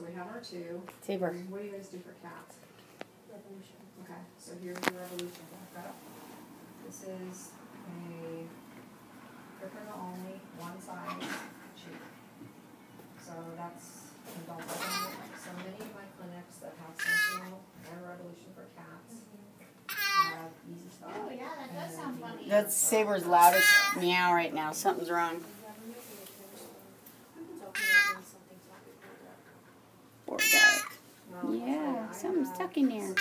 So we have our two. Sabre. What do you guys do for cats? Revolution. Okay, so here's the revolution backup. This is a Africa only, one size, cheap. So that's adult only. So many of my clinics that have Sentinel and Revolution for cats have easy stuff. Oh, yeah, that does sound funny. That's Sabre's loudest meow right now. Something's wrong. Something's stuck in there.